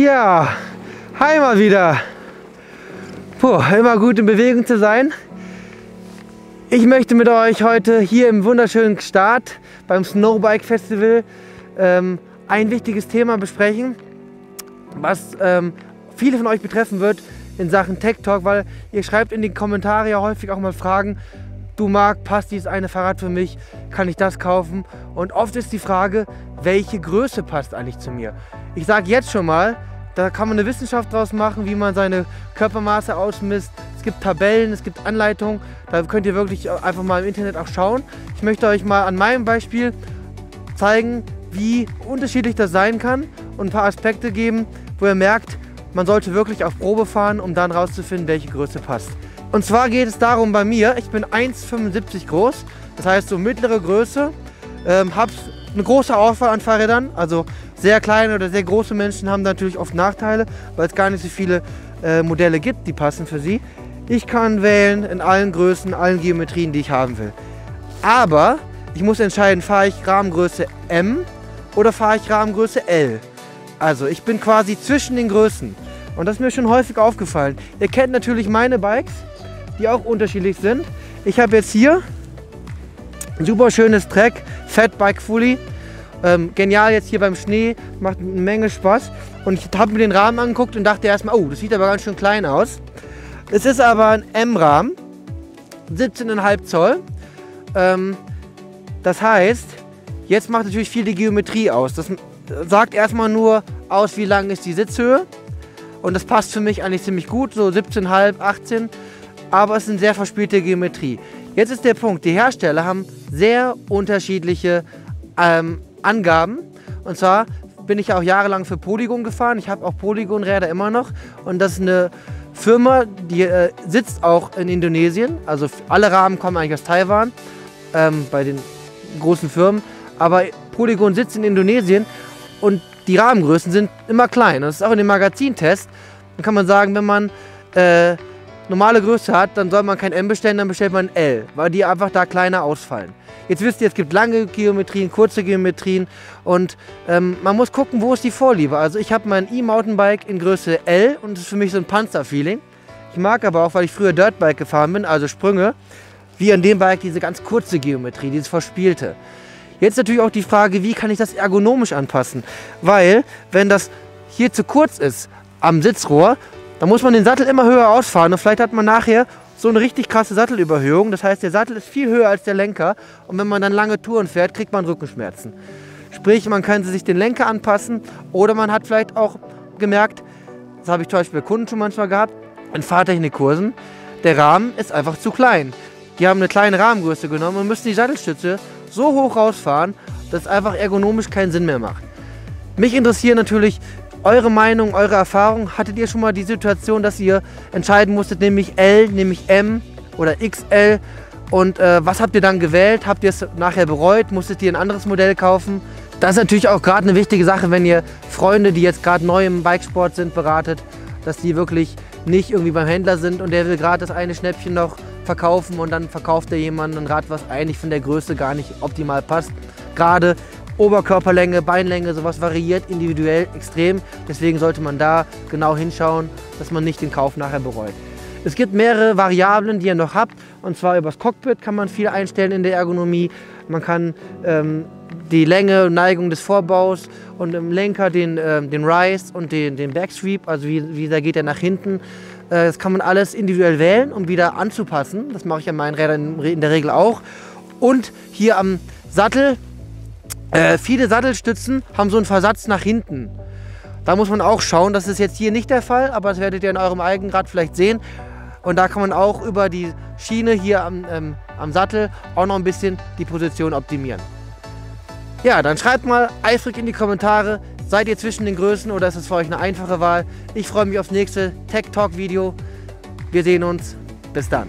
Ja, hi mal wieder. Puh, immer gut in Bewegung zu sein. Ich möchte mit euch heute hier im wunderschönen Start beim Snowbike Festival ähm, ein wichtiges Thema besprechen, was ähm, viele von euch betreffen wird in Sachen Tech Talk, weil ihr schreibt in die Kommentare ja häufig auch mal Fragen, du Marc, passt dieses eine Fahrrad für mich, kann ich das kaufen? Und oft ist die Frage, welche Größe passt eigentlich zu mir? Ich sage jetzt schon mal, da kann man eine Wissenschaft draus machen, wie man seine Körpermaße ausmisst. Es gibt Tabellen, es gibt Anleitungen, da könnt ihr wirklich einfach mal im Internet auch schauen. Ich möchte euch mal an meinem Beispiel zeigen, wie unterschiedlich das sein kann und ein paar Aspekte geben, wo ihr merkt, man sollte wirklich auf Probe fahren, um dann rauszufinden, welche Größe passt. Und zwar geht es darum bei mir, ich bin 1,75 groß, das heißt so mittlere Größe, ähm, habe eine große Auswahl an Fahrrädern, also sehr kleine oder sehr große Menschen haben natürlich oft Nachteile, weil es gar nicht so viele äh, Modelle gibt, die passen für sie. Ich kann wählen in allen Größen, allen Geometrien, die ich haben will. Aber ich muss entscheiden, fahre ich Rahmengröße M oder fahre ich Rahmengröße L. Also ich bin quasi zwischen den Größen. Und das ist mir schon häufig aufgefallen. Ihr kennt natürlich meine Bikes, die auch unterschiedlich sind. Ich habe jetzt hier ein super schönes Track, Fat Bike Fully. Ähm, genial jetzt hier beim Schnee, macht eine Menge Spaß. Und ich habe mir den Rahmen angeguckt und dachte erstmal, oh, das sieht aber ganz schön klein aus. Es ist aber ein M-Rahmen, 17,5 Zoll. Ähm, das heißt, jetzt macht natürlich viel die Geometrie aus. Das sagt erstmal nur aus, wie lang ist die Sitzhöhe. Und das passt für mich eigentlich ziemlich gut, so 17,5, 18 aber es ist eine sehr verspielte Geometrie. Jetzt ist der Punkt, die Hersteller haben sehr unterschiedliche ähm, Angaben. Und zwar bin ich auch jahrelang für Polygon gefahren. Ich habe auch Polygon-Räder immer noch. Und das ist eine Firma, die äh, sitzt auch in Indonesien. Also alle Rahmen kommen eigentlich aus Taiwan, ähm, bei den großen Firmen. Aber Polygon sitzt in Indonesien und die Rahmengrößen sind immer klein. Das ist auch in dem Magazintest. Dann kann man sagen, wenn man äh, normale Größe hat, dann soll man kein M bestellen, dann bestellt man L, weil die einfach da kleiner ausfallen. Jetzt wisst ihr, es gibt lange Geometrien, kurze Geometrien und ähm, man muss gucken, wo ist die Vorliebe. Also ich habe mein E-Mountainbike in Größe L und das ist für mich so ein Panzer-Feeling. Ich mag aber auch, weil ich früher Dirtbike gefahren bin, also Sprünge, wie an dem Bike diese ganz kurze Geometrie, dieses Verspielte. Jetzt natürlich auch die Frage, wie kann ich das ergonomisch anpassen? Weil, wenn das hier zu kurz ist am Sitzrohr, da muss man den Sattel immer höher ausfahren und vielleicht hat man nachher so eine richtig krasse Sattelüberhöhung. Das heißt, der Sattel ist viel höher als der Lenker und wenn man dann lange Touren fährt, kriegt man Rückenschmerzen. Sprich, man kann sich den Lenker anpassen oder man hat vielleicht auch gemerkt, das habe ich zum Beispiel bei Kunden schon manchmal gehabt, in Fahrtechnikkursen, der Rahmen ist einfach zu klein. Die haben eine kleine Rahmengröße genommen und müssen die Sattelstütze so hoch rausfahren, dass es einfach ergonomisch keinen Sinn mehr macht. Mich interessieren natürlich eure Meinung, eure Erfahrung. Hattet ihr schon mal die Situation, dass ihr entscheiden musstet, nämlich L, nämlich M oder XL? Und äh, was habt ihr dann gewählt? Habt ihr es nachher bereut? Musstet ihr ein anderes Modell kaufen? Das ist natürlich auch gerade eine wichtige Sache, wenn ihr Freunde, die jetzt gerade neu im Bikesport sind, beratet, dass die wirklich nicht irgendwie beim Händler sind und der will gerade das eine Schnäppchen noch verkaufen und dann verkauft er jemanden ein Rad, was eigentlich von der Größe gar nicht optimal passt. Gerade Oberkörperlänge, Beinlänge, sowas variiert individuell extrem. Deswegen sollte man da genau hinschauen, dass man nicht den Kauf nachher bereut. Es gibt mehrere Variablen, die ihr noch habt. Und zwar über das Cockpit kann man viel einstellen in der Ergonomie. Man kann ähm, die Länge und Neigung des Vorbaus und im Lenker den, äh, den Rise und den, den Backsweep, also wie, wie da geht er nach hinten. Äh, das kann man alles individuell wählen, um wieder anzupassen. Das mache ich an meinen Rädern in der Regel auch. Und hier am Sattel äh, viele Sattelstützen haben so einen Versatz nach hinten. Da muss man auch schauen, das ist jetzt hier nicht der Fall, aber das werdet ihr in eurem eigenen Rad vielleicht sehen. Und da kann man auch über die Schiene hier am, ähm, am Sattel auch noch ein bisschen die Position optimieren. Ja, dann schreibt mal eifrig in die Kommentare, seid ihr zwischen den Größen oder ist es für euch eine einfache Wahl? Ich freue mich aufs nächste Tech Talk Video. Wir sehen uns. Bis dann.